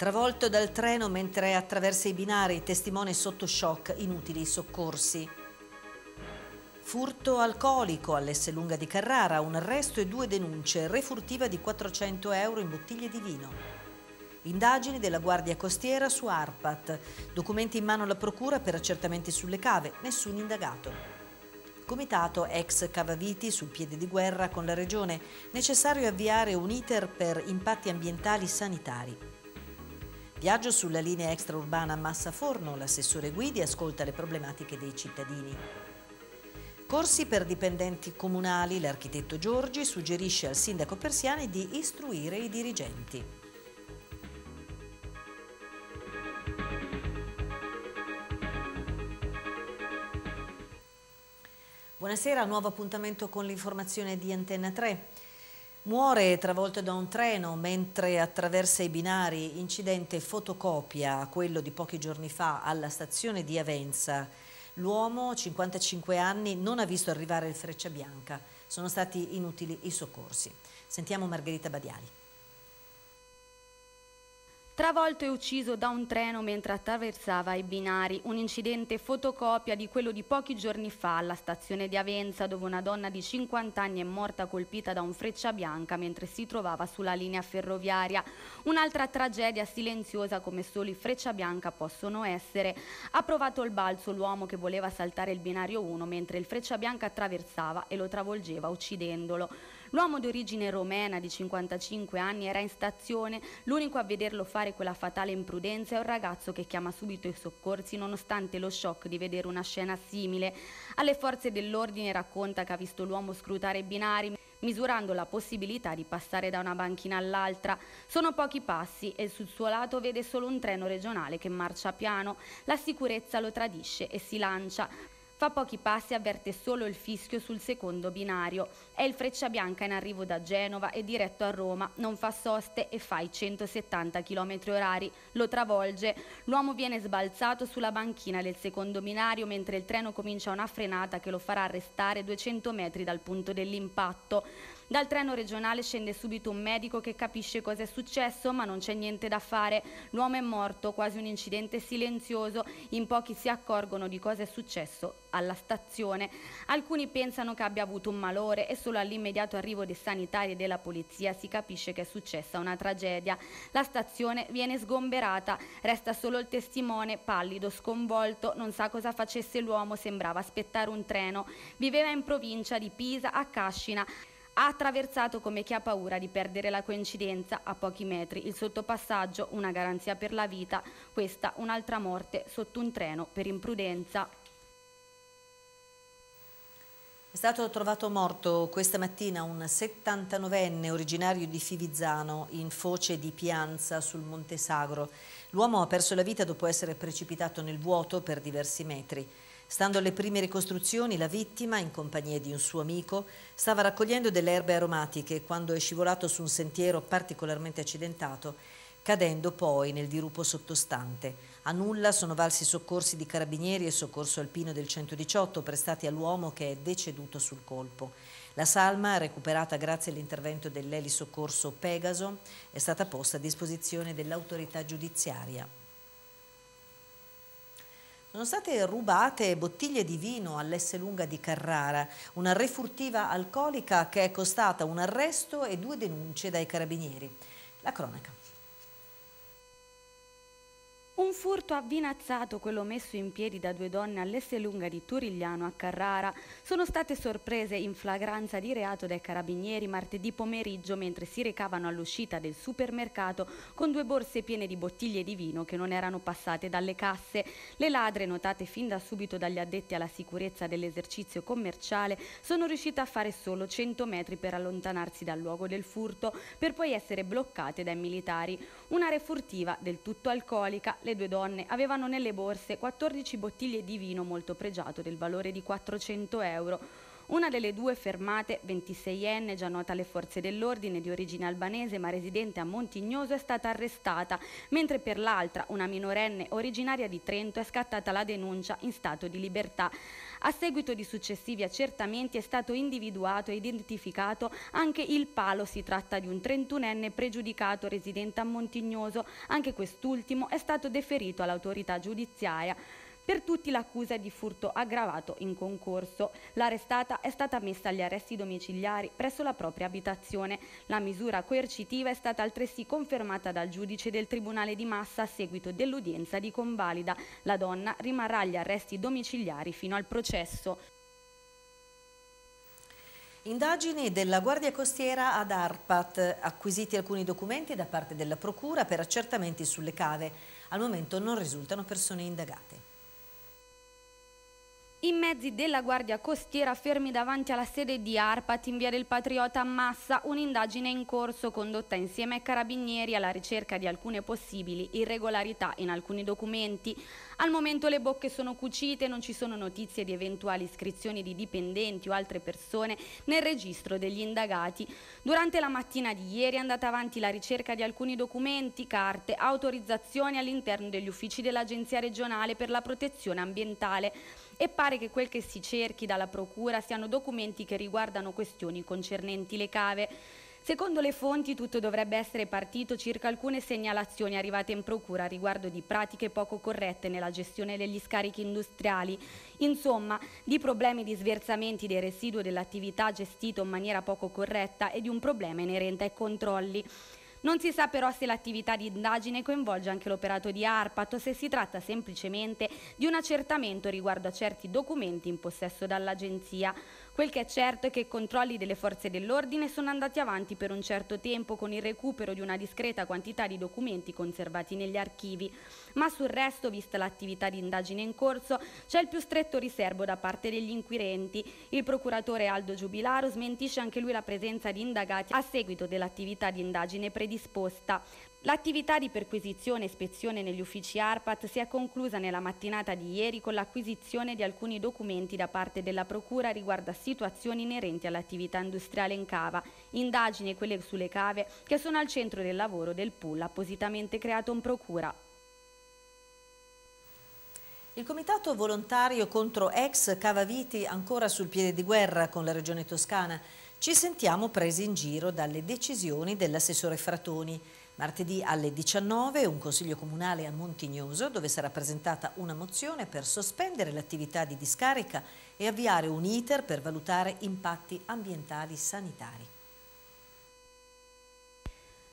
Travolto dal treno mentre attraversa i binari, testimone sotto shock, inutili soccorsi. Furto alcolico all'Esselunga di Carrara, un arresto e due denunce, refurtiva di 400 euro in bottiglie di vino. Indagini della Guardia Costiera su Arpat, documenti in mano alla Procura per accertamenti sulle cave, nessun indagato. Comitato ex Cavaviti sul piede di guerra con la Regione, necessario avviare un iter per impatti ambientali sanitari. Viaggio sulla linea extraurbana Massa-Forno, l'assessore Guidi ascolta le problematiche dei cittadini. Corsi per dipendenti comunali, l'architetto Giorgi suggerisce al sindaco Persiani di istruire i dirigenti. Buonasera, nuovo appuntamento con l'informazione di Antenna 3. Muore travolto da un treno mentre attraversa i binari, incidente fotocopia, quello di pochi giorni fa alla stazione di Avenza. L'uomo, 55 anni, non ha visto arrivare il Freccia Bianca. Sono stati inutili i soccorsi. Sentiamo Margherita Badiali. Travolto e ucciso da un treno mentre attraversava i binari, un incidente fotocopia di quello di pochi giorni fa alla stazione di Avenza dove una donna di 50 anni è morta colpita da un freccia bianca mentre si trovava sulla linea ferroviaria. Un'altra tragedia silenziosa come solo i freccia bianca possono essere. Ha provato il balzo l'uomo che voleva saltare il binario 1 mentre il freccia bianca attraversava e lo travolgeva uccidendolo. L'uomo di origine romena di 55 anni era in stazione, l'unico a vederlo fare quella fatale imprudenza è un ragazzo che chiama subito i soccorsi nonostante lo shock di vedere una scena simile. Alle forze dell'ordine racconta che ha visto l'uomo scrutare i binari misurando la possibilità di passare da una banchina all'altra. Sono pochi passi e sul suo lato vede solo un treno regionale che marcia piano. La sicurezza lo tradisce e si lancia. Fa pochi passi e avverte solo il fischio sul secondo binario. È il Freccia Bianca in arrivo da Genova e diretto a Roma. Non fa soste e fa i 170 km orari. Lo travolge. L'uomo viene sbalzato sulla banchina del secondo binario mentre il treno comincia una frenata che lo farà arrestare 200 metri dal punto dell'impatto. Dal treno regionale scende subito un medico che capisce cosa è successo ma non c'è niente da fare. L'uomo è morto, quasi un incidente silenzioso. In pochi si accorgono di cosa è successo alla stazione. Alcuni pensano che abbia avuto un malore e solo all'immediato arrivo dei sanitari e della polizia si capisce che è successa una tragedia. La stazione viene sgomberata, resta solo il testimone, pallido, sconvolto, non sa cosa facesse l'uomo, sembrava aspettare un treno. Viveva in provincia di Pisa, a Cascina. Ha attraversato come chi ha paura di perdere la coincidenza a pochi metri, il sottopassaggio, una garanzia per la vita, questa un'altra morte sotto un treno per imprudenza. È stato trovato morto questa mattina un 79enne originario di Fivizzano in foce di Pianza sul Monte Sagro. L'uomo ha perso la vita dopo essere precipitato nel vuoto per diversi metri. Stando alle prime ricostruzioni, la vittima, in compagnia di un suo amico, stava raccogliendo delle erbe aromatiche quando è scivolato su un sentiero particolarmente accidentato, cadendo poi nel dirupo sottostante. A nulla sono valsi soccorsi di carabinieri e soccorso alpino del 118 prestati all'uomo che è deceduto sul colpo. La salma, recuperata grazie all'intervento dell'elisoccorso Pegaso, è stata posta a disposizione dell'autorità giudiziaria. Sono state rubate bottiglie di vino all'Esselunga di Carrara, una refurtiva alcolica che è costata un arresto e due denunce dai carabinieri. La cronaca. Un furto avvinazzato, quello messo in piedi da due donne all'Esselunga di Turigliano a Carrara, sono state sorprese in flagranza di reato dai carabinieri martedì pomeriggio mentre si recavano all'uscita del supermercato con due borse piene di bottiglie di vino che non erano passate dalle casse. Le ladre, notate fin da subito dagli addetti alla sicurezza dell'esercizio commerciale, sono riuscite a fare solo 100 metri per allontanarsi dal luogo del furto per poi essere bloccate dai militari. Una refurtiva del tutto alcolica, le due donne avevano nelle borse 14 bottiglie di vino molto pregiato del valore di 400 euro. Una delle due fermate, 26enne, già nota alle forze dell'ordine di origine albanese ma residente a Montignoso, è stata arrestata, mentre per l'altra, una minorenne originaria di Trento, è scattata la denuncia in stato di libertà. A seguito di successivi accertamenti è stato individuato e identificato anche il palo, si tratta di un 31enne pregiudicato residente a Montignoso, anche quest'ultimo è stato deferito all'autorità giudiziaria. Per tutti l'accusa è di furto aggravato in concorso. L'arrestata è stata messa agli arresti domiciliari presso la propria abitazione. La misura coercitiva è stata altresì confermata dal giudice del Tribunale di Massa a seguito dell'udienza di convalida. La donna rimarrà agli arresti domiciliari fino al processo. Indagini della Guardia Costiera ad Arpat, acquisiti alcuni documenti da parte della Procura per accertamenti sulle cave. Al momento non risultano persone indagate. I mezzi della Guardia Costiera fermi davanti alla sede di Arpat in via del Patriota a Massa, un'indagine in corso condotta insieme ai carabinieri alla ricerca di alcune possibili irregolarità in alcuni documenti. Al momento le bocche sono cucite, non ci sono notizie di eventuali iscrizioni di dipendenti o altre persone nel registro degli indagati. Durante la mattina di ieri è andata avanti la ricerca di alcuni documenti, carte, autorizzazioni all'interno degli uffici dell'Agenzia regionale per la protezione ambientale e pare che quel che si cerchi dalla Procura siano documenti che riguardano questioni concernenti le cave. Secondo le fonti tutto dovrebbe essere partito circa alcune segnalazioni arrivate in procura riguardo di pratiche poco corrette nella gestione degli scarichi industriali, insomma di problemi di sversamenti dei residui dell'attività gestito in maniera poco corretta e di un problema inerente ai controlli. Non si sa però se l'attività di indagine coinvolge anche l'operato di ARPAT o se si tratta semplicemente di un accertamento riguardo a certi documenti in possesso dall'Agenzia. Quel che è certo è che i controlli delle forze dell'ordine sono andati avanti per un certo tempo con il recupero di una discreta quantità di documenti conservati negli archivi, ma sul resto, vista l'attività di indagine in corso, c'è il più stretto riservo da parte degli inquirenti. Il procuratore Aldo Giubilaro smentisce anche lui la presenza di indagati a seguito dell'attività di indagine predisposta. L'attività di perquisizione e ispezione negli uffici ARPAT si è conclusa nella mattinata di ieri con l'acquisizione di alcuni documenti da parte della Procura riguardo a situazioni inerenti all'attività industriale in cava, indagini quelle sulle cave che sono al centro del lavoro del pool appositamente creato in Procura. Il comitato volontario contro ex cavaviti ancora sul piede di guerra con la regione toscana. Ci sentiamo presi in giro dalle decisioni dell'assessore Fratoni. Martedì alle 19 un consiglio comunale a Montignoso dove sarà presentata una mozione per sospendere l'attività di discarica e avviare un iter per valutare impatti ambientali sanitari.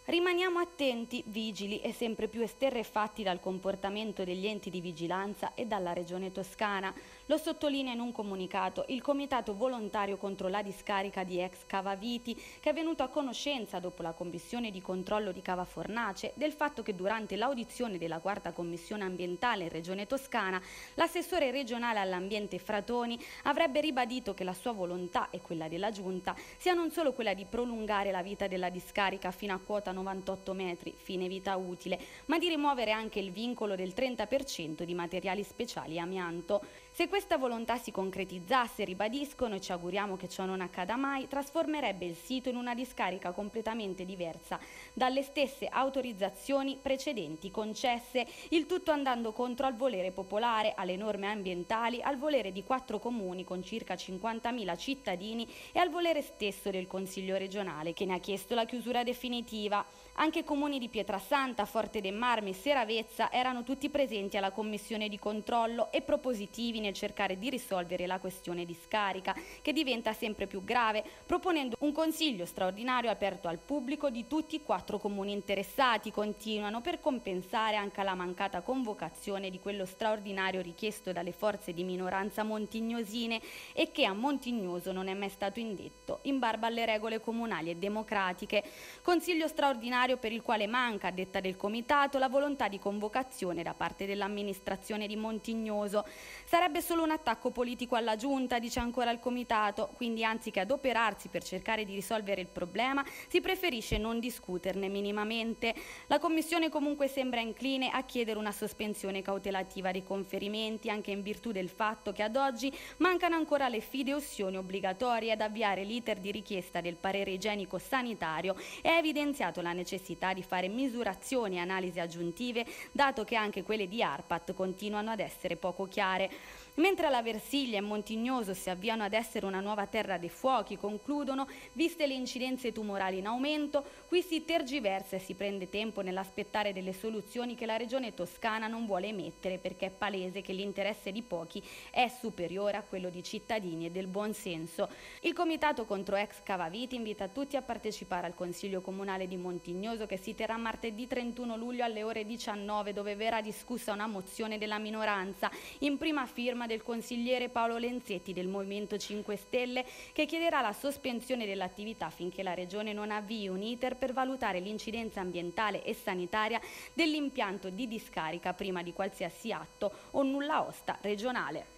Rimaniamo attenti, vigili e sempre più esterrefatti dal comportamento degli enti di vigilanza e dalla Regione Toscana. Lo sottolinea in un comunicato il Comitato Volontario contro la discarica di ex Cavaviti, che è venuto a conoscenza dopo la commissione di controllo di Cava Fornace del fatto che durante l'audizione della quarta commissione ambientale in Regione Toscana, l'assessore regionale all'ambiente Fratoni avrebbe ribadito che la sua volontà e quella della Giunta sia non solo quella di prolungare la vita della discarica fino a quota 98 metri, fine vita utile, ma di rimuovere anche il vincolo del 30% di materiali speciali amianto. Se questa volontà si concretizzasse, ribadiscono e ci auguriamo che ciò non accada mai, trasformerebbe il sito in una discarica completamente diversa dalle stesse autorizzazioni precedenti concesse, il tutto andando contro al volere popolare, alle norme ambientali, al volere di quattro comuni con circa 50.000 cittadini e al volere stesso del Consiglio regionale che ne ha chiesto la chiusura definitiva. Anche comuni di Pietrasanta, Forte dei Marmi e Seravezza erano tutti presenti alla commissione di controllo e propositivi nel cercare di risolvere la questione di scarica, che diventa sempre più grave, proponendo un consiglio straordinario aperto al pubblico di tutti i quattro comuni interessati, continuano per compensare anche la mancata convocazione di quello straordinario richiesto dalle forze di minoranza montignosine e che a Montignoso non è mai stato indetto, in barba alle regole comunali e democratiche. Consiglio straordinario scenario per il quale manca, a detta del Comitato, la volontà di convocazione da parte dell'amministrazione di Montignoso. Sarebbe solo un attacco politico alla Giunta, dice ancora il Comitato, quindi anziché adoperarsi per cercare di risolvere il problema, si preferisce non discuterne minimamente. La Commissione comunque sembra incline a chiedere una sospensione cautelativa dei conferimenti, anche in virtù del fatto che ad oggi mancano ancora le fideussioni obbligatorie ad avviare l'iter di richiesta del parere igienico sanitario e ha evidenziato la necessità necessità di fare misurazioni e analisi aggiuntive, dato che anche quelle di ARPAT continuano ad essere poco chiare. Mentre la Versiglia e Montignoso si avviano ad essere una nuova terra dei fuochi, concludono, viste le incidenze tumorali in aumento, qui si tergiversa e si prende tempo nell'aspettare delle soluzioni che la regione toscana non vuole emettere perché è palese che l'interesse di pochi è superiore a quello di cittadini e del buon senso. Il comitato contro ex Cavaviti invita tutti a partecipare al Consiglio Comunale di Montignoso che si terrà martedì 31 luglio alle ore 19 dove verrà discussa una mozione della minoranza in prima firma del consigliere Paolo Lenzetti del Movimento 5 Stelle che chiederà la sospensione dell'attività finché la Regione non avvii un iter per valutare l'incidenza ambientale e sanitaria dell'impianto di discarica prima di qualsiasi atto o nulla osta regionale.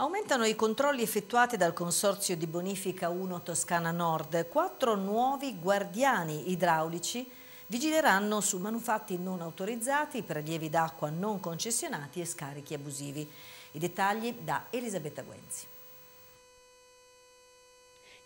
Aumentano i controlli effettuati dal Consorzio di Bonifica 1 Toscana Nord. Quattro nuovi guardiani idraulici vigileranno su manufatti non autorizzati, prelievi d'acqua non concessionati e scarichi abusivi. I dettagli da Elisabetta Guenzi.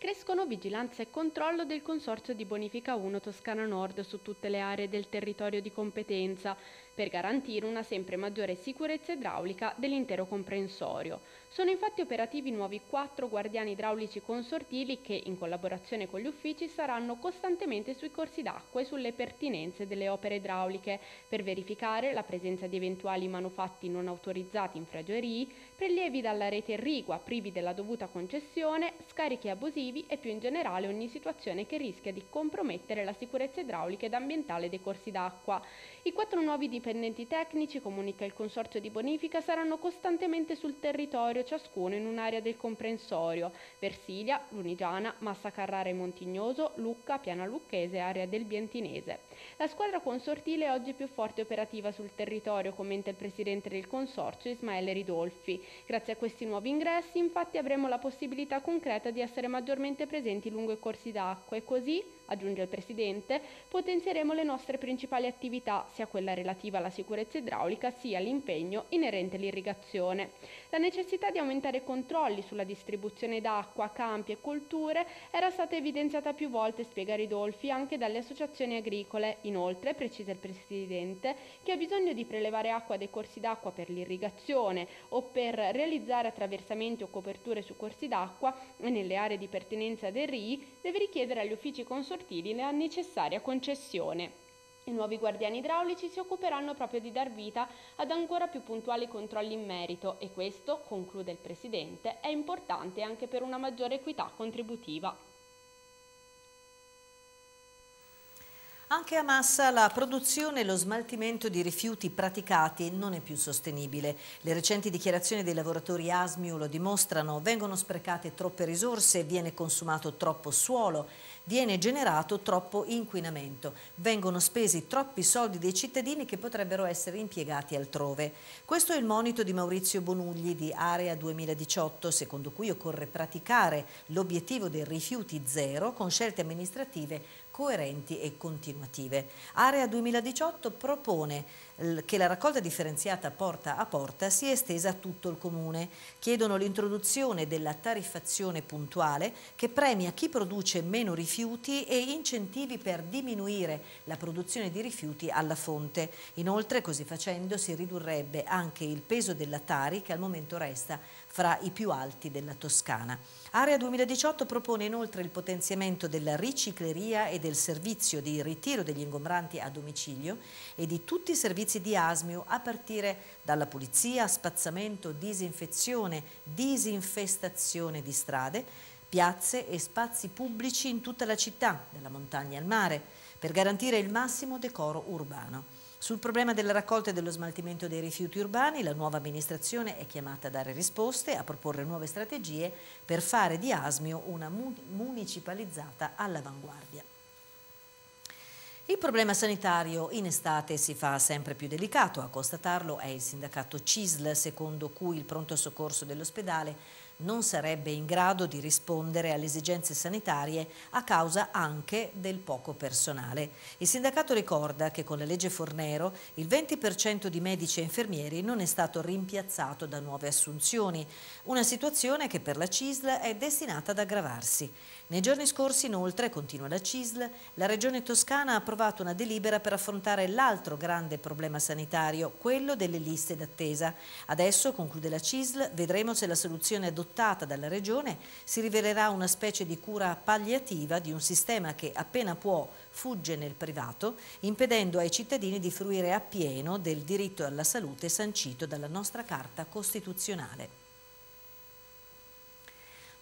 Crescono vigilanza e controllo del Consorzio di Bonifica 1 Toscana Nord su tutte le aree del territorio di competenza per garantire una sempre maggiore sicurezza idraulica dell'intero comprensorio. Sono infatti operativi nuovi quattro guardiani idraulici consortili che, in collaborazione con gli uffici, saranno costantemente sui corsi d'acqua e sulle pertinenze delle opere idrauliche per verificare la presenza di eventuali manufatti non autorizzati in fregiorii, prelievi dalla rete irrigua privi della dovuta concessione, scarichi abusivi e più in generale ogni situazione che rischia di compromettere la sicurezza idraulica ed ambientale dei corsi d'acqua. I quattro nuovi dipendenti tecnici, comunica il Consorzio di Bonifica, saranno costantemente sul territorio, ciascuno in un'area del comprensorio, Versilia, Lunigiana, Massa Carrara e Montignoso, Lucca, Piana Lucchese e area del Bientinese. La squadra consortile è oggi più forte e operativa sul territorio, commenta il presidente del Consorzio Ismaele Ridolfi. Grazie a questi nuovi ingressi, infatti, avremo la possibilità concreta di essere maggiormente presenti lungo i corsi d'acqua e così, aggiunge il presidente, potenzieremo le nostre principali attività, sia quella relativa alla sicurezza idraulica sia l'impegno inerente all'irrigazione. La necessità di aumentare i controlli sulla distribuzione d'acqua, campi e colture era stata evidenziata più volte, spiega Ridolfi, anche dalle associazioni agricole. Inoltre, precisa il Presidente, che ha bisogno di prelevare acqua dai corsi d'acqua per l'irrigazione o per realizzare attraversamenti o coperture su corsi d'acqua nelle aree di pertinenza del RI, deve richiedere agli uffici consortili la necessaria concessione. I nuovi guardiani idraulici si occuperanno proprio di dar vita ad ancora più puntuali controlli in merito e questo, conclude il Presidente, è importante anche per una maggiore equità contributiva. Anche a Massa la produzione e lo smaltimento di rifiuti praticati non è più sostenibile. Le recenti dichiarazioni dei lavoratori ASMIU lo dimostrano, vengono sprecate troppe risorse, viene consumato troppo suolo, viene generato troppo inquinamento, vengono spesi troppi soldi dei cittadini che potrebbero essere impiegati altrove. Questo è il monito di Maurizio Bonugli di Area 2018, secondo cui occorre praticare l'obiettivo dei rifiuti zero con scelte amministrative coerenti e continuative. Area 2018 propone che la raccolta differenziata porta a porta sia estesa a tutto il comune. Chiedono l'introduzione della tariffazione puntuale che premia chi produce meno rifiuti e incentivi per diminuire la produzione di rifiuti alla fonte. Inoltre, così facendo, si ridurrebbe anche il peso della Tari che al momento resta fra i più alti della Toscana. Area 2018 propone inoltre il potenziamento della ricicleria e del servizio di ritiro degli ingombranti a domicilio e di tutti i servizi di ASMIO a partire dalla pulizia, spazzamento, disinfezione, disinfestazione di strade, piazze e spazi pubblici in tutta la città, dalla montagna al mare, per garantire il massimo decoro urbano. Sul problema della raccolta e dello smaltimento dei rifiuti urbani la nuova amministrazione è chiamata a dare risposte, a proporre nuove strategie per fare di Asmio una municipalizzata all'avanguardia. Il problema sanitario in estate si fa sempre più delicato, a constatarlo è il sindacato CISL, secondo cui il pronto soccorso dell'ospedale non sarebbe in grado di rispondere alle esigenze sanitarie a causa anche del poco personale. Il sindacato ricorda che con la legge Fornero il 20% di medici e infermieri non è stato rimpiazzato da nuove assunzioni, una situazione che per la CISL è destinata ad aggravarsi. Nei giorni scorsi inoltre, continua la CISL, la Regione Toscana ha approvato una delibera per affrontare l'altro grande problema sanitario, quello delle liste d'attesa. Adesso, conclude la CISL, vedremo se la soluzione adottata dalla Regione si rivelerà una specie di cura palliativa di un sistema che appena può fugge nel privato, impedendo ai cittadini di fruire appieno del diritto alla salute sancito dalla nostra Carta Costituzionale.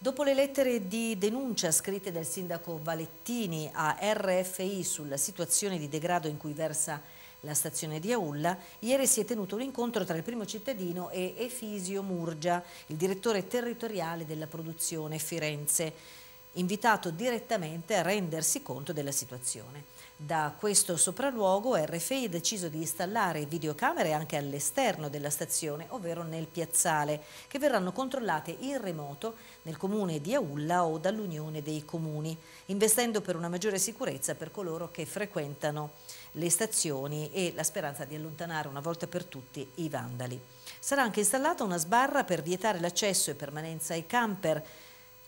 Dopo le lettere di denuncia scritte dal sindaco Valettini a RFI sulla situazione di degrado in cui versa la stazione di Aulla, ieri si è tenuto un incontro tra il primo cittadino e Efisio Murgia, il direttore territoriale della produzione Firenze, invitato direttamente a rendersi conto della situazione. Da questo sopralluogo RFI ha deciso di installare videocamere anche all'esterno della stazione, ovvero nel piazzale, che verranno controllate in remoto nel comune di Aulla o dall'Unione dei Comuni, investendo per una maggiore sicurezza per coloro che frequentano le stazioni e la speranza di allontanare una volta per tutti i vandali. Sarà anche installata una sbarra per vietare l'accesso e permanenza ai camper,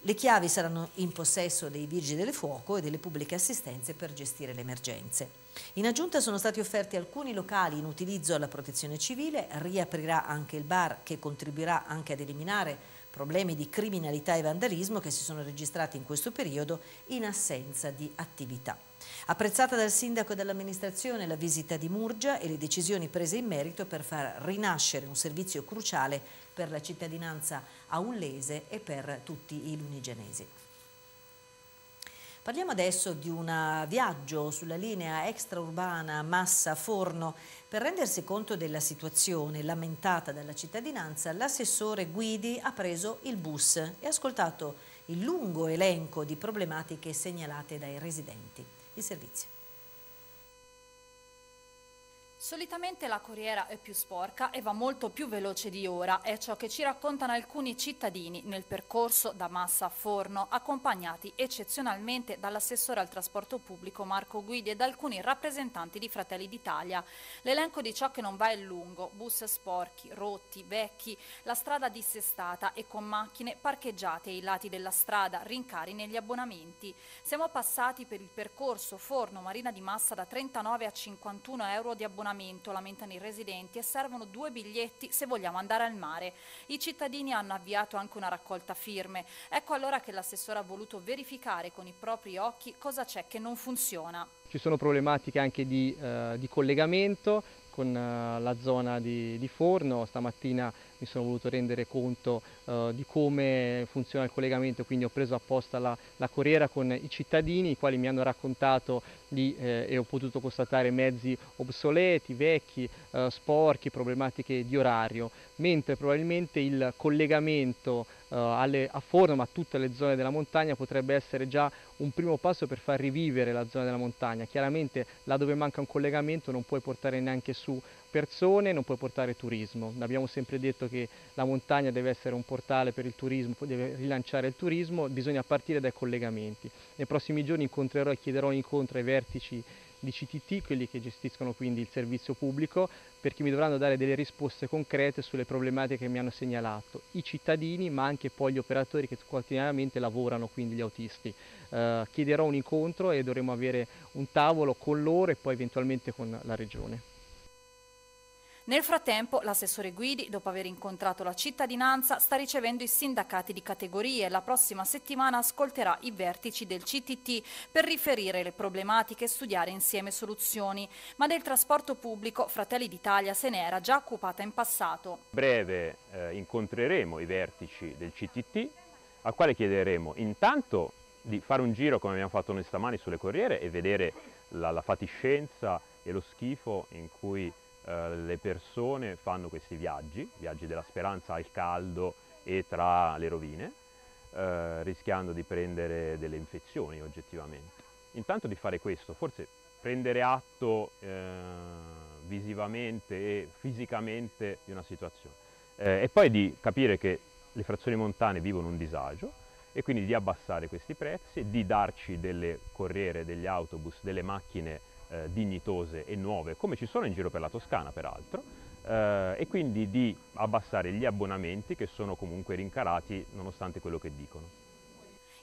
le chiavi saranno in possesso dei vigili del fuoco e delle pubbliche assistenze per gestire le emergenze. In aggiunta sono stati offerti alcuni locali in utilizzo alla protezione civile, riaprirà anche il bar che contribuirà anche ad eliminare problemi di criminalità e vandalismo che si sono registrati in questo periodo in assenza di attività. Apprezzata dal sindaco e dall'amministrazione la visita di Murgia e le decisioni prese in merito per far rinascere un servizio cruciale per la cittadinanza aullese e per tutti i lunigenesi. Parliamo adesso di un viaggio sulla linea extraurbana Massa-Forno. Per rendersi conto della situazione lamentata dalla cittadinanza, l'assessore Guidi ha preso il bus e ascoltato il lungo elenco di problematiche segnalate dai residenti. Il servizio. Solitamente la corriera è più sporca e va molto più veloce di ora, è ciò che ci raccontano alcuni cittadini nel percorso da Massa a Forno, accompagnati eccezionalmente dall'assessore al trasporto pubblico Marco Guidi e da alcuni rappresentanti di Fratelli d'Italia. L'elenco di ciò che non va è lungo, bus sporchi, rotti, vecchi, la strada dissestata e con macchine parcheggiate ai lati della strada, rincari negli abbonamenti. Siamo passati per il percorso Forno Marina di Massa da 39 a 51 euro di abbonamento abbonamento, lamentano i residenti, e servono due biglietti se vogliamo andare al mare. I cittadini hanno avviato anche una raccolta firme. Ecco allora che l'assessore ha voluto verificare con i propri occhi cosa c'è che non funziona. Ci sono problematiche anche di, eh, di collegamento con eh, la zona di, di Forno, stamattina mi sono voluto rendere conto uh, di come funziona il collegamento, quindi ho preso apposta la, la corriera con i cittadini, i quali mi hanno raccontato di, eh, e ho potuto constatare mezzi obsoleti, vecchi, uh, sporchi, problematiche di orario, mentre probabilmente il collegamento alle, a Forno, ma a tutte le zone della montagna, potrebbe essere già un primo passo per far rivivere la zona della montagna. Chiaramente là dove manca un collegamento non puoi portare neanche su persone, non puoi portare turismo. Abbiamo sempre detto che la montagna deve essere un portale per il turismo, deve rilanciare il turismo, bisogna partire dai collegamenti. Nei prossimi giorni incontrerò e chiederò un incontro ai vertici di CTT, quelli che gestiscono quindi il servizio pubblico, perché mi dovranno dare delle risposte concrete sulle problematiche che mi hanno segnalato i cittadini, ma anche poi gli operatori che quotidianamente lavorano, quindi gli autisti. Eh, chiederò un incontro e dovremo avere un tavolo con loro e poi eventualmente con la Regione. Nel frattempo l'assessore Guidi, dopo aver incontrato la cittadinanza, sta ricevendo i sindacati di categorie. La prossima settimana ascolterà i vertici del CTT per riferire le problematiche e studiare insieme soluzioni. Ma del trasporto pubblico Fratelli d'Italia se ne era già occupata in passato. A breve eh, incontreremo i vertici del CTT al quale chiederemo intanto di fare un giro come abbiamo fatto noi stamani sulle corriere e vedere la, la fatiscenza e lo schifo in cui eh, le persone fanno questi viaggi, viaggi della speranza al caldo e tra le rovine, eh, rischiando di prendere delle infezioni oggettivamente. Intanto di fare questo, forse prendere atto eh, visivamente e fisicamente di una situazione eh, e poi di capire che le frazioni montane vivono un disagio e quindi di abbassare questi prezzi, di darci delle corriere, degli autobus, delle macchine eh, dignitose e nuove, come ci sono in giro per la Toscana peraltro, eh, e quindi di abbassare gli abbonamenti che sono comunque rincarati nonostante quello che dicono.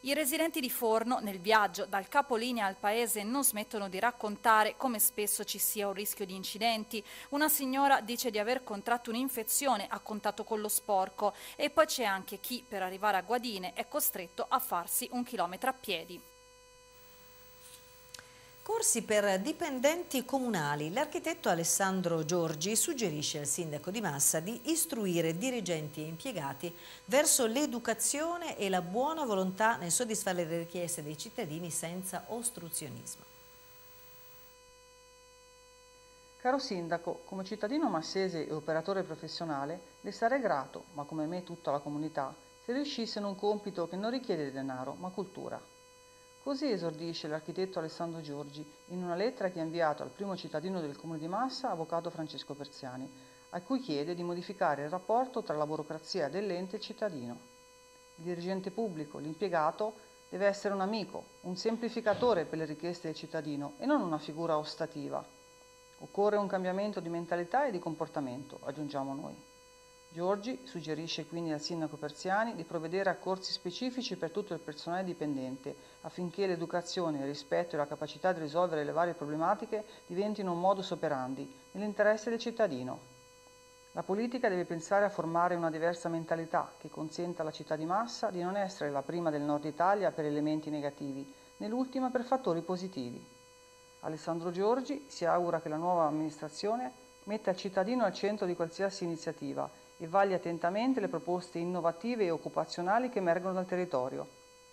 I residenti di Forno, nel viaggio dal capolinea al paese, non smettono di raccontare come spesso ci sia un rischio di incidenti. Una signora dice di aver contratto un'infezione a contatto con lo sporco e poi c'è anche chi per arrivare a Guadine è costretto a farsi un chilometro a piedi. Corsi per dipendenti comunali. L'architetto Alessandro Giorgi suggerisce al sindaco di Massa di istruire dirigenti e impiegati verso l'educazione e la buona volontà nel soddisfare le richieste dei cittadini senza ostruzionismo. Caro sindaco, come cittadino massese e operatore professionale, le sarei grato, ma come me tutta la comunità, se riuscisse in un compito che non richiede denaro, ma cultura. Così esordisce l'architetto Alessandro Giorgi in una lettera che ha inviato al primo cittadino del comune di Massa, avvocato Francesco Persiani, a cui chiede di modificare il rapporto tra la burocrazia dell'ente e il cittadino. Il dirigente pubblico, l'impiegato, deve essere un amico, un semplificatore per le richieste del cittadino e non una figura ostativa. Occorre un cambiamento di mentalità e di comportamento, aggiungiamo noi. Giorgi suggerisce quindi al sindaco Persiani di provvedere a corsi specifici per tutto il personale dipendente affinché l'educazione, il rispetto e la capacità di risolvere le varie problematiche diventino un modus operandi nell'interesse del cittadino. La politica deve pensare a formare una diversa mentalità che consenta alla città di Massa di non essere la prima del nord Italia per elementi negativi, né l'ultima per fattori positivi. Alessandro Giorgi si augura che la nuova amministrazione metta il cittadino al centro di qualsiasi iniziativa e vagli attentamente le proposte innovative e occupazionali che emergono dal territorio,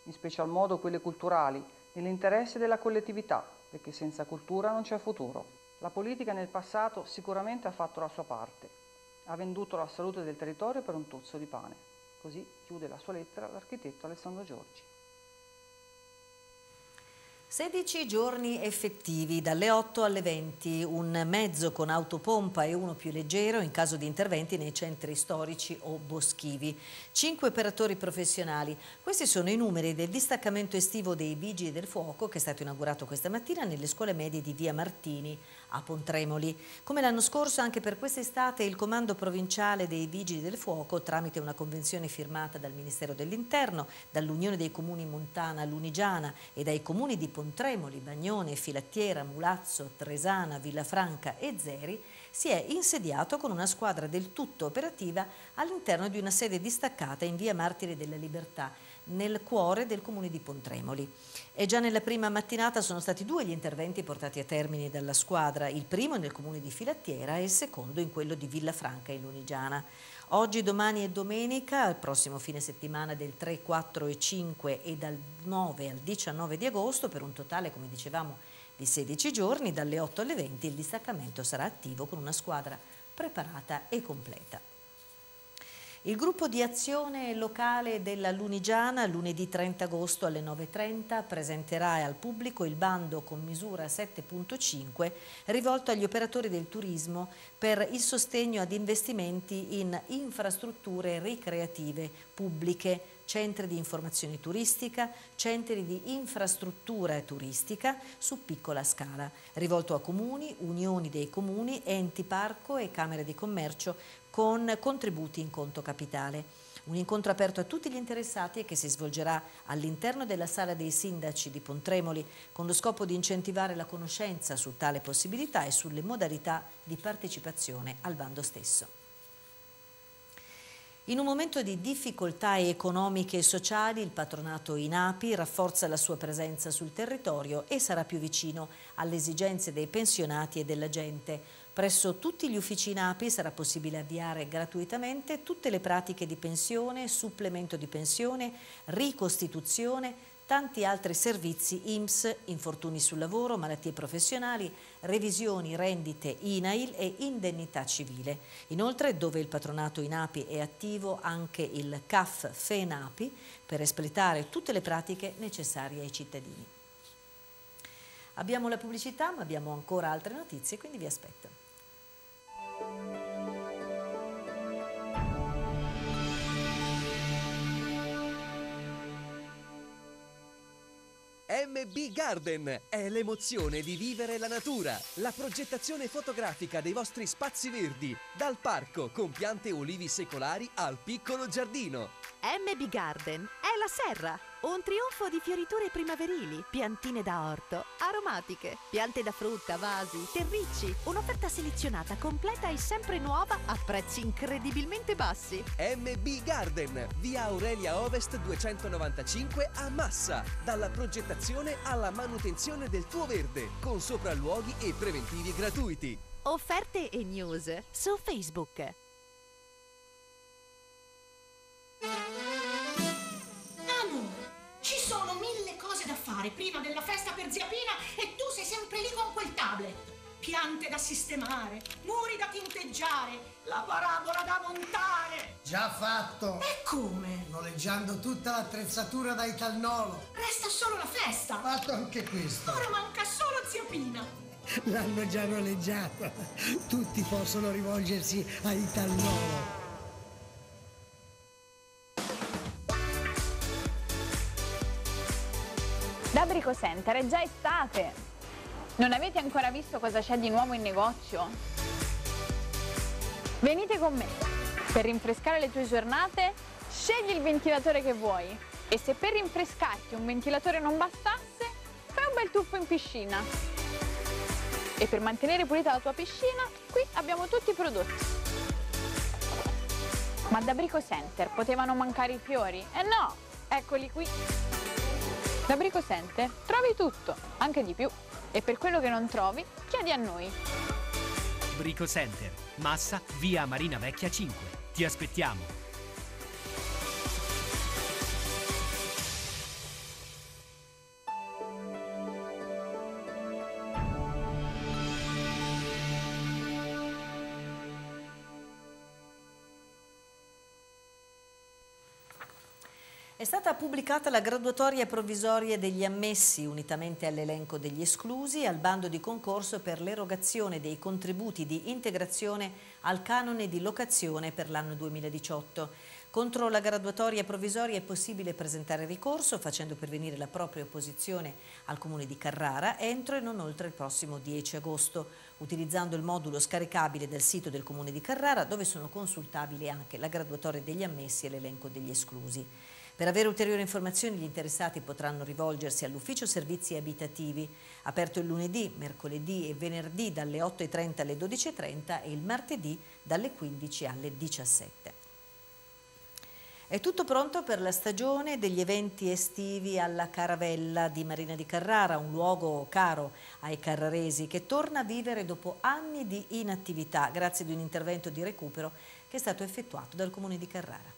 in special modo quelle culturali, nell'interesse della collettività, perché senza cultura non c'è futuro. La politica nel passato sicuramente ha fatto la sua parte, ha venduto la salute del territorio per un tozzo di pane. Così chiude la sua lettera l'architetto Alessandro Giorgi. 16 giorni effettivi, dalle 8 alle 20, un mezzo con autopompa e uno più leggero in caso di interventi nei centri storici o boschivi. 5 operatori professionali. Questi sono i numeri del distaccamento estivo dei Vigili del Fuoco che è stato inaugurato questa mattina nelle scuole medie di Via Martini a Pontremoli. Come l'anno scorso anche per quest'estate il Comando Provinciale dei Vigili del Fuoco tramite una convenzione firmata dal Ministero dell'Interno, dall'Unione dei Comuni Montana Lunigiana e dai comuni di Pontremoli, Bagnone, Filattiera, Mulazzo, Tresana, Villafranca e Zeri, si è insediato con una squadra del tutto operativa all'interno di una sede distaccata in via Martiri della Libertà, nel cuore del comune di Pontremoli. E già nella prima mattinata sono stati due gli interventi portati a termine dalla squadra, il primo nel comune di Filattiera e il secondo in quello di Villafranca in Lunigiana. Oggi, domani e domenica, al prossimo fine settimana del 3, 4 e 5 e dal 9 al 19 di agosto, per un totale, come dicevamo, di 16 giorni, dalle 8 alle 20 il distaccamento sarà attivo con una squadra preparata e completa. Il gruppo di azione locale della Lunigiana lunedì 30 agosto alle 9.30 presenterà al pubblico il bando con misura 7.5 rivolto agli operatori del turismo per il sostegno ad investimenti in infrastrutture ricreative pubbliche, centri di informazione turistica, centri di infrastruttura turistica su piccola scala, rivolto a comuni, unioni dei comuni, enti parco e camere di commercio con contributi in conto capitale. Un incontro aperto a tutti gli interessati e che si svolgerà all'interno della sala dei sindaci di Pontremoli con lo scopo di incentivare la conoscenza su tale possibilità e sulle modalità di partecipazione al bando stesso. In un momento di difficoltà economiche e sociali il patronato INAPI rafforza la sua presenza sul territorio e sarà più vicino alle esigenze dei pensionati e della gente, Presso tutti gli uffici NAPI sarà possibile avviare gratuitamente tutte le pratiche di pensione, supplemento di pensione, ricostituzione, tanti altri servizi IMSS, infortuni sul lavoro, malattie professionali, revisioni, rendite INAIL e indennità civile. Inoltre, dove il patronato INAPI è attivo, anche il CAF FENAPI per espletare tutte le pratiche necessarie ai cittadini. Abbiamo la pubblicità, ma abbiamo ancora altre notizie, quindi vi aspetto. MB Garden. È l'emozione di vivere la natura, la progettazione fotografica dei vostri spazi verdi, dal parco con piante olivi secolari al piccolo giardino. MB Garden è la serra, un trionfo di fioriture primaverili, piantine da orto, aromatiche, piante da frutta, vasi, terricci, un'offerta selezionata completa e sempre nuova a prezzi incredibilmente bassi. MB Garden, via Aurelia Ovest 295 a Massa, dalla progettazione alla manutenzione del tuo verde, con sopralluoghi e preventivi gratuiti. Offerte e news su Facebook. Ci sono mille cose da fare prima della festa per zia Pina e tu sei sempre lì con quel tablet. Piante da sistemare, muri da tinteggiare, la parabola da montare. Già fatto! E come? Noleggiando tutta l'attrezzatura da Italnolo. Resta solo la festa. Fatto anche questo. Ora manca solo zia Pina. L'hanno già noleggiata. Tutti possono rivolgersi a Italnolo. Brico Center è già estate. Non avete ancora visto cosa c'è di nuovo in negozio? Venite con me. Per rinfrescare le tue giornate, scegli il ventilatore che vuoi. E se per rinfrescarti un ventilatore non bastasse, fai un bel tuffo in piscina. E per mantenere pulita la tua piscina, qui abbiamo tutti i prodotti. Ma da Brico Center potevano mancare i fiori? Eh no, eccoli qui. Da Brico Center trovi tutto, anche di più. E per quello che non trovi, chiedi a noi. Brico Center, Massa, via Marina Vecchia 5. Ti aspettiamo. È stata pubblicata la graduatoria provvisoria degli ammessi, unitamente all'elenco degli esclusi, al bando di concorso per l'erogazione dei contributi di integrazione al canone di locazione per l'anno 2018. Contro la graduatoria provvisoria è possibile presentare ricorso facendo pervenire la propria opposizione al Comune di Carrara entro e non oltre il prossimo 10 agosto, utilizzando il modulo scaricabile del sito del Comune di Carrara dove sono consultabili anche la graduatoria degli ammessi e l'elenco degli esclusi. Per avere ulteriori informazioni gli interessati potranno rivolgersi all'Ufficio Servizi Abitativi, aperto il lunedì, mercoledì e venerdì dalle 8.30 alle 12.30 e il martedì dalle 15 alle 17. È tutto pronto per la stagione degli eventi estivi alla Caravella di Marina di Carrara, un luogo caro ai carraresi che torna a vivere dopo anni di inattività grazie ad un intervento di recupero che è stato effettuato dal Comune di Carrara.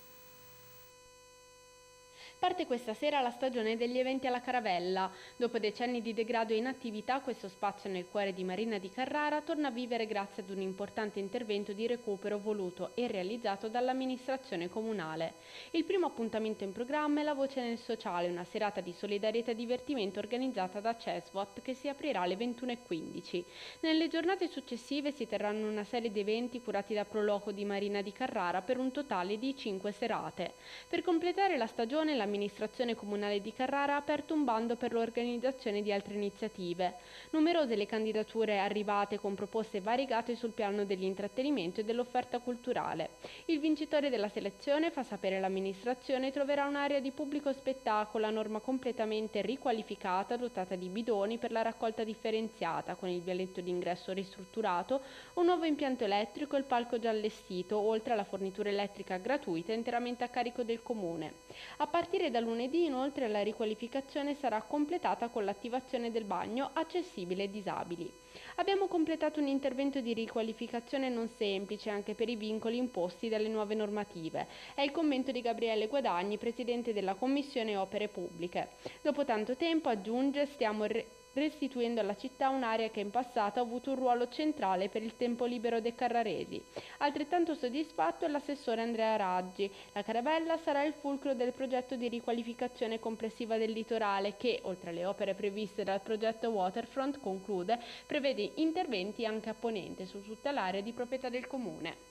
Parte questa sera la stagione degli eventi alla Caravella. Dopo decenni di degrado e inattività, questo spazio nel cuore di Marina di Carrara torna a vivere grazie ad un importante intervento di recupero voluto e realizzato dall'amministrazione comunale. Il primo appuntamento in programma è La Voce nel Sociale, una serata di solidarietà e divertimento organizzata da CESVOT che si aprirà alle 21.15. Nelle giornate successive si terranno una serie di eventi curati da Proloco di Marina di Carrara per un totale di 5 serate. Per completare la stagione la l'amministrazione comunale di Carrara ha aperto un bando per l'organizzazione di altre iniziative. Numerose le candidature arrivate con proposte variegate sul piano dell'intrattenimento e dell'offerta culturale. Il vincitore della selezione, fa sapere l'amministrazione, troverà un'area di pubblico spettacolo a norma completamente riqualificata, dotata di bidoni per la raccolta differenziata, con il vialetto d'ingresso ristrutturato, un nuovo impianto elettrico e il palco già allestito, oltre alla fornitura elettrica gratuita interamente a carico del comune. A partire partire da lunedì inoltre la riqualificazione sarà completata con l'attivazione del bagno accessibile ai disabili. Abbiamo completato un intervento di riqualificazione non semplice anche per i vincoli imposti dalle nuove normative. È il commento di Gabriele Guadagni, presidente della Commissione Opere Pubbliche. Dopo tanto tempo, aggiunge, stiamo restituendo alla città un'area che in passato ha avuto un ruolo centrale per il tempo libero dei carraresi. Altrettanto soddisfatto è l'assessore Andrea Raggi. La caravella sarà il fulcro del progetto di riqualificazione complessiva del litorale che, oltre alle opere previste dal progetto Waterfront, conclude, prevede interventi anche a ponente su tutta l'area di proprietà del comune.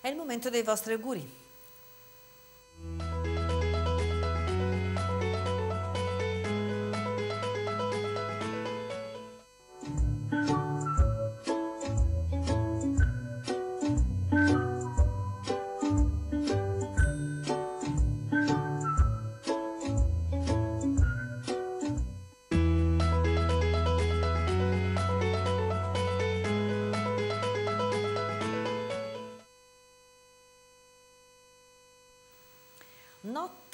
È il momento dei vostri auguri.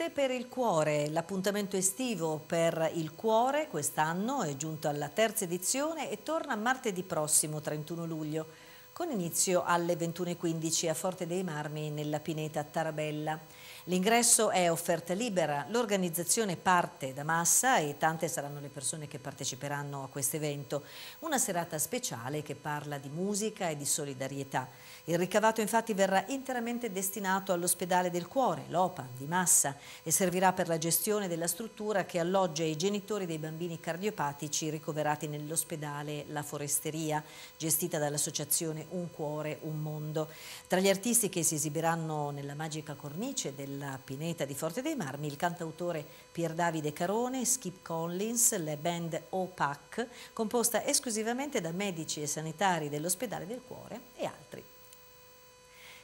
Notte per il cuore, l'appuntamento estivo per il cuore quest'anno è giunto alla terza edizione e torna martedì prossimo 31 luglio con inizio alle 21.15 a Forte dei Marmi nella Pineta Tarabella. L'ingresso è offerta libera, l'organizzazione parte da Massa e tante saranno le persone che parteciperanno a questo evento. Una serata speciale che parla di musica e di solidarietà. Il ricavato infatti verrà interamente destinato all'ospedale del cuore, l'OPA, di Massa, e servirà per la gestione della struttura che alloggia i genitori dei bambini cardiopatici ricoverati nell'ospedale La Foresteria, gestita dall'associazione Un Cuore, Un Mondo. Tra gli artisti che si esibiranno nella magica cornice della Pineta di Forte dei Marmi, il cantautore Pier Davide Carone, Skip Collins, le band OPAC, composta esclusivamente da medici e sanitari dell'ospedale del cuore e altri.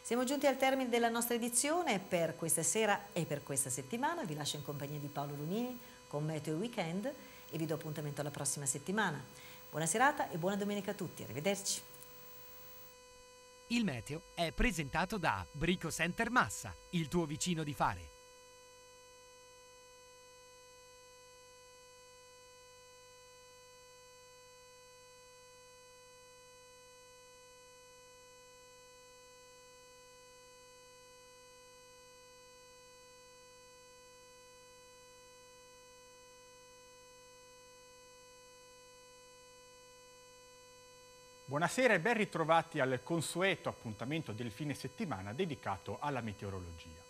Siamo giunti al termine della nostra edizione per questa sera e per questa settimana. Vi lascio in compagnia di Paolo Lunini con Meteo Weekend e vi do appuntamento alla prossima settimana. Buona serata e buona domenica a tutti. Arrivederci. Il meteo è presentato da Brico Center Massa, il tuo vicino di fare. Buonasera e ben ritrovati al consueto appuntamento del fine settimana dedicato alla meteorologia.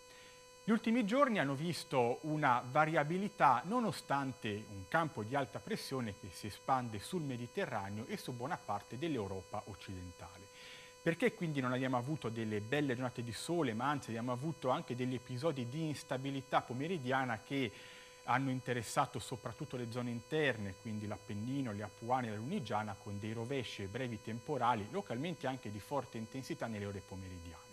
Gli ultimi giorni hanno visto una variabilità nonostante un campo di alta pressione che si espande sul Mediterraneo e su buona parte dell'Europa occidentale. Perché quindi non abbiamo avuto delle belle giornate di sole, ma anzi abbiamo avuto anche degli episodi di instabilità pomeridiana che hanno interessato soprattutto le zone interne, quindi l'Appennino, le Apuane e la Lunigiana, con dei rovesci e brevi temporali, localmente anche di forte intensità nelle ore pomeridiane.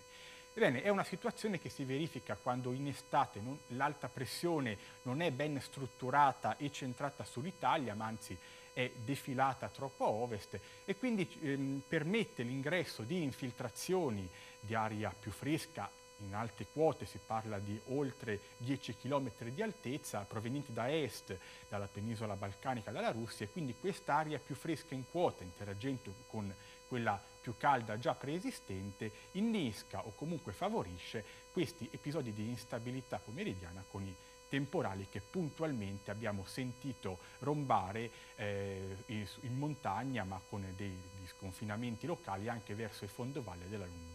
Ebbene, è una situazione che si verifica quando in estate l'alta pressione non è ben strutturata e centrata sull'Italia, ma anzi è defilata troppo a ovest e quindi ehm, permette l'ingresso di infiltrazioni di aria più fresca in alte quote si parla di oltre 10 km di altezza provenienti da est, dalla penisola balcanica, dalla Russia e quindi quest'aria più fresca in quota interagendo con quella più calda già preesistente innesca o comunque favorisce questi episodi di instabilità pomeridiana con i temporali che puntualmente abbiamo sentito rombare eh, in montagna ma con dei sconfinamenti locali anche verso il fondovalle della Lunigiana.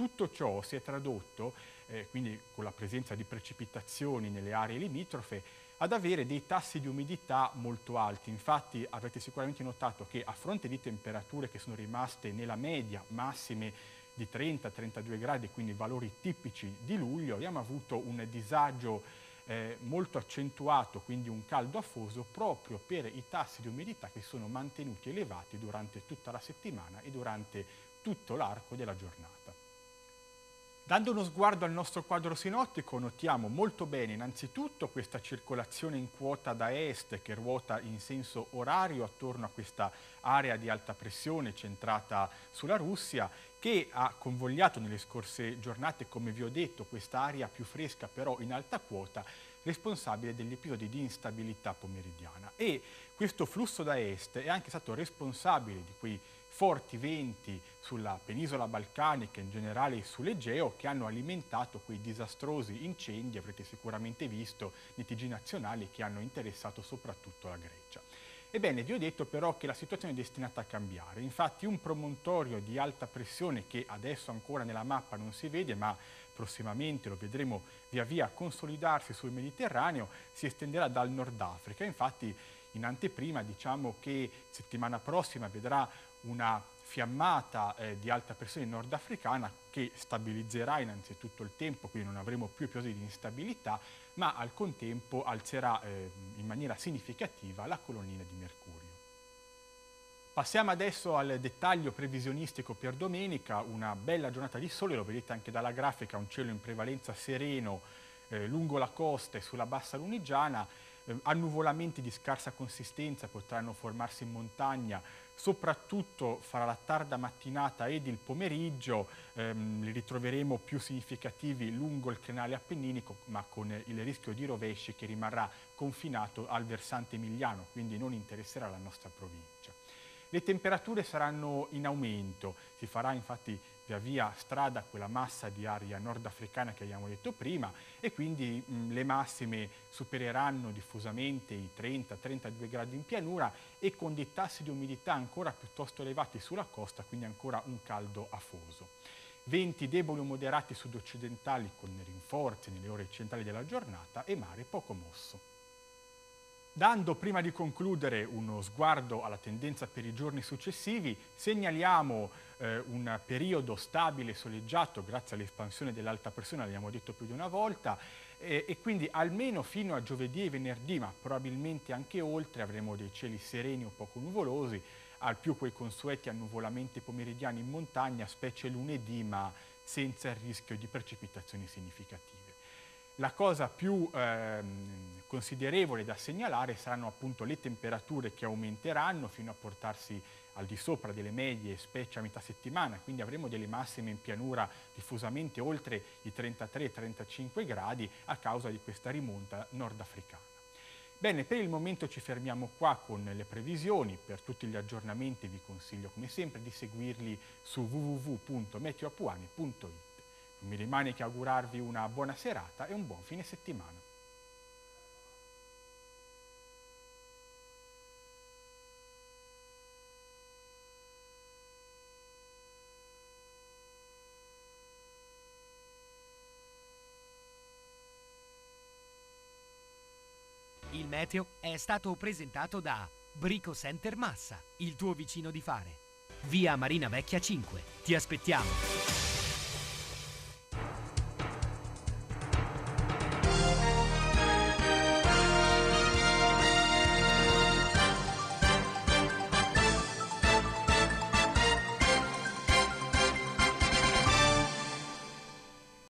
Tutto ciò si è tradotto, eh, quindi con la presenza di precipitazioni nelle aree limitrofe, ad avere dei tassi di umidità molto alti. Infatti avrete sicuramente notato che a fronte di temperature che sono rimaste nella media massime di 30-32 gradi, quindi valori tipici di luglio, abbiamo avuto un disagio eh, molto accentuato, quindi un caldo afoso, proprio per i tassi di umidità che sono mantenuti elevati durante tutta la settimana e durante tutto l'arco della giornata. Dando uno sguardo al nostro quadro sinottico notiamo molto bene innanzitutto questa circolazione in quota da est che ruota in senso orario attorno a questa area di alta pressione centrata sulla Russia che ha convogliato nelle scorse giornate, come vi ho detto, questa area più fresca però in alta quota responsabile degli episodi di instabilità pomeridiana. E questo flusso da est è anche stato responsabile di quei forti venti sulla penisola balcanica in generale sull'Egeo che hanno alimentato quei disastrosi incendi, avrete sicuramente visto, TG nazionali che hanno interessato soprattutto la Grecia. Ebbene, vi ho detto però che la situazione è destinata a cambiare. Infatti un promontorio di alta pressione che adesso ancora nella mappa non si vede, ma prossimamente lo vedremo via via consolidarsi sul Mediterraneo, si estenderà dal Nord Africa. Infatti in anteprima diciamo che settimana prossima vedrà una fiammata eh, di alta pressione nordafricana che stabilizzerà innanzitutto il tempo, quindi non avremo più episodi di instabilità, ma al contempo alzerà eh, in maniera significativa la colonnina di Mercurio. Passiamo adesso al dettaglio previsionistico per domenica, una bella giornata di sole, lo vedete anche dalla grafica, un cielo in prevalenza sereno eh, lungo la costa e sulla bassa lunigiana, eh, annuvolamenti di scarsa consistenza potranno formarsi in montagna, soprattutto fra la tarda mattinata ed il pomeriggio, ehm, li ritroveremo più significativi lungo il crenale appenninico, ma con il rischio di rovesci che rimarrà confinato al versante emiliano, quindi non interesserà la nostra provincia. Le temperature saranno in aumento, si farà infatti via via strada quella massa di aria nordafricana che abbiamo detto prima e quindi mh, le massime supereranno diffusamente i 30-32 gradi in pianura e con dei tassi di umidità ancora piuttosto elevati sulla costa, quindi ancora un caldo afoso. Venti deboli o moderati sud-occidentali con rinforzi nelle ore centrali della giornata e mare poco mosso. Dando prima di concludere uno sguardo alla tendenza per i giorni successivi, segnaliamo eh, un periodo stabile e soleggiato grazie all'espansione dell'alta pressione, l'abbiamo detto più di una volta, eh, e quindi almeno fino a giovedì e venerdì, ma probabilmente anche oltre, avremo dei cieli sereni o poco nuvolosi, al più quei consueti annuvolamenti pomeridiani in montagna, specie lunedì, ma senza il rischio di precipitazioni significative. La cosa più ehm, considerevole da segnalare saranno appunto le temperature che aumenteranno fino a portarsi al di sopra delle medie, specie a metà settimana, quindi avremo delle massime in pianura diffusamente oltre i 33-35 gradi a causa di questa rimonta nordafricana. Bene, per il momento ci fermiamo qua con le previsioni, per tutti gli aggiornamenti vi consiglio come sempre di seguirli su www.meteoapuani.it. Non mi rimane che augurarvi una buona serata e un buon fine settimana. Il meteo è stato presentato da Brico Center Massa, il tuo vicino di fare. Via Marina Vecchia 5. Ti aspettiamo!